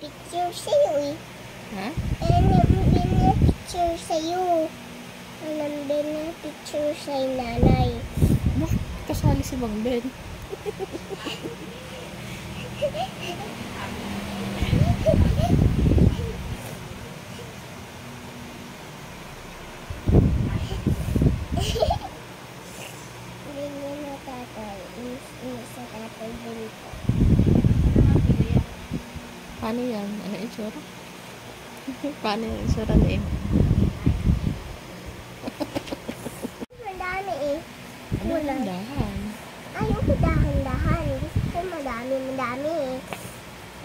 picture sa'yo eh. Ha? Eh, nambin na picture sa'yo. Nambin na picture sa'yo nanay. Bakit kasali si Mang Ben? Ganyan na tatay. Inis inis sa tatay dito. Paano yan? Ano itsura? Paano yung itsura na yun? Madami eh. Ano Wala. dahan? Ayoko dahan-dahan. Gusto ko madami-madami eh.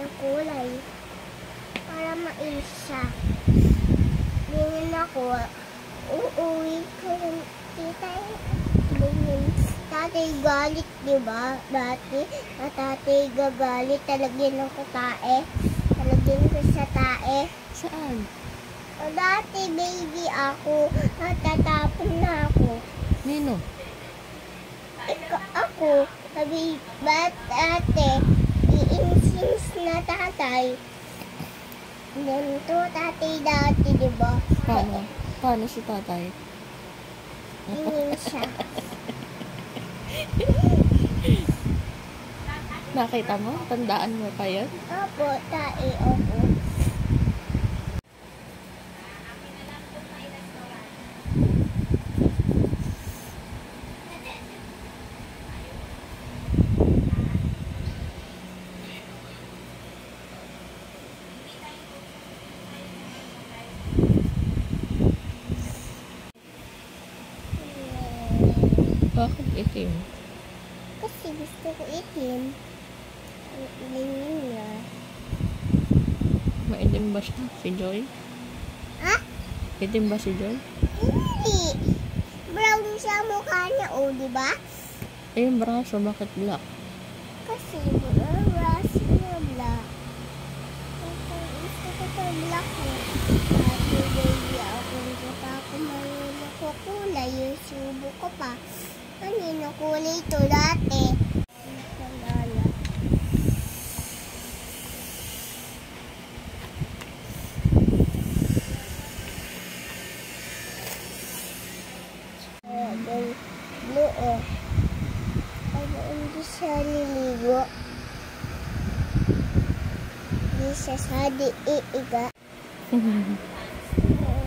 Ang kulay. Para mainis siya. Ganyan ako. Uuwi ko ng tita. Ganyan. Tatay galit, di ba? Dati, tatay gagalit. Talagyan ako tae. Talagyan ko sa tae. Saan? O dati, baby ako. Natatapon na ako. Nino? Ikaw ako, sabi, ba't ate, iinsis na tatay. Ganito tatay dati, di ba? Paano? Paano si tatay? Inin siya. Nakita mo? Tandaan mo pa yun? Opo, tae ako. Bakit itim? Kasi gusto ko itim. Ganyan niya. Maitim ba siya? Si Joy? Ha? Itim ba si Joy? Hindi. Brown siya mukha niya, oh, di ba? Eh, yung braso, bakit black? Kasi brass na black. Kasi gusto ko to black eh. Dati baby ako, pa ako marunong ko kulay. Yung subo ko pa. Kanino kulay ito dati? Blue oh. Ano hindi siya liligo? Hindi siya sa diiiga. Eh,